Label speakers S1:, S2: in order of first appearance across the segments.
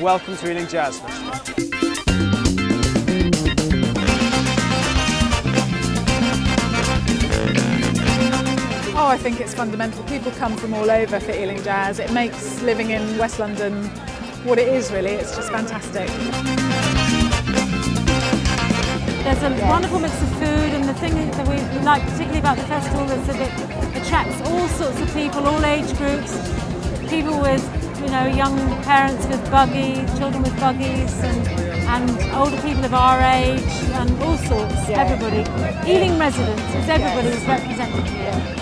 S1: welcome to Ealing Jazz Festival.
S2: Oh, I think it's fundamental. People come from all over for Ealing Jazz. It makes living in West London what it is really. It's just fantastic.
S3: There's a wonderful mix of food and the thing that we like particularly about the festival is that it attracts all sorts of people, all age groups, people with you know young parents with buggies, children with buggies and, and older people of our age and all sorts,
S2: Yeah.
S3: everybody. Ealing residents, it's everybody is represented here.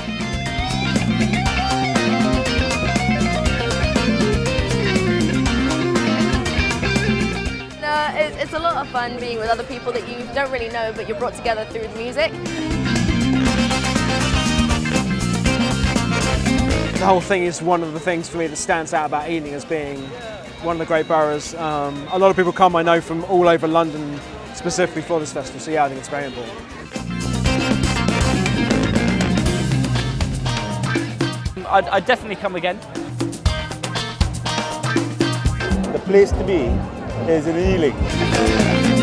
S4: It's a lot of fun being with other people that you don't really know, but you're brought together through the music.
S1: The whole thing is one of the things for me that stands out about Ealing as being one of the great boroughs. Um, a lot of people come, I know, from all over London specifically for this festival, so yeah, I think it's very important.
S5: I'd, I'd definitely come again.
S6: The place to be is in Ealing.